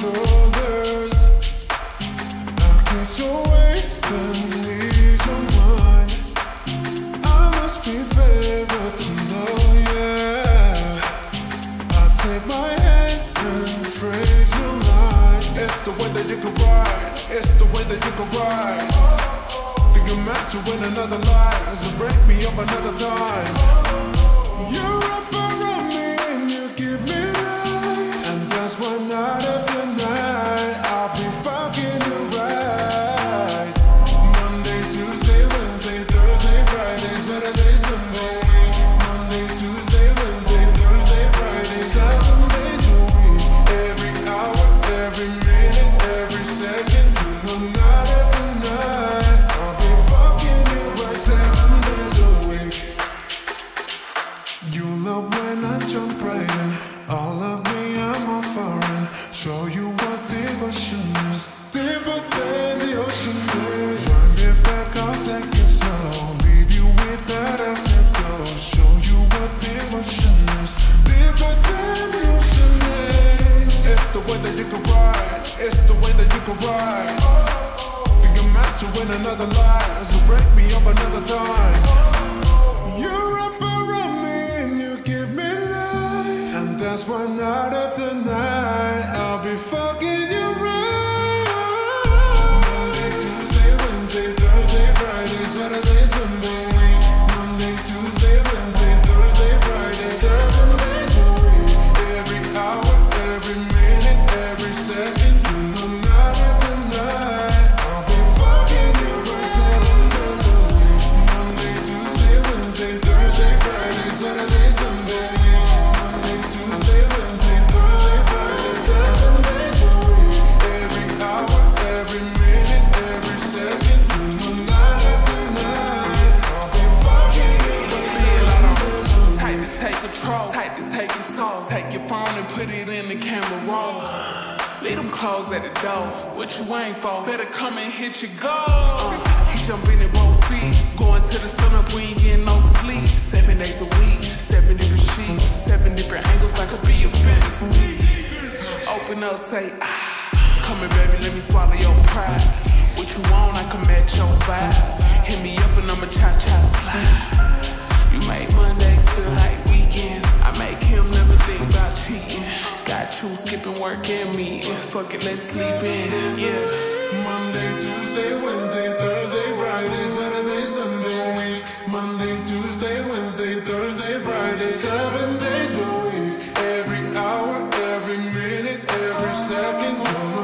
shoulders. I. I must be favored to know, yeah. I take my hands and your lines. It's the way that you can ride. It's the way that you can ride. Think you met you in another life, so break me up another time. You're a when I jump right in. All of me, I'm all foreign. Show you what devotion is. Deeper than the ocean is. Wind it back, I'll take it slow. Leave you with that afterglow. Show you what devotion is. Deeper than the ocean is. It's the way that you can ride. It's the way that you can ride. Think I'm meant to win another life. So break me up another time. You're that's why night after night I'll be fucking take your soul. Take your phone and put it in the camera roll. Leave them clothes at the door. What you ain't for? Better come and hit your goal. he jumping in both feet. Going to the sun up, we ain't getting no sleep. Seven days a week, seven different sheets, seven different angles. I could be your fantasy. Open up, say ah. Come here, baby, let me swallow your pride. What you want, I can match your vibe. Hit me up and I'ma cha cha slide. You make work me. Fuck it, let's sleep in. Yeah. Monday, Tuesday, Wednesday, Thursday, Friday, Saturday, Sunday week. Monday, Tuesday, Wednesday, Thursday, Friday, seven days a week. Every hour, every minute, every second.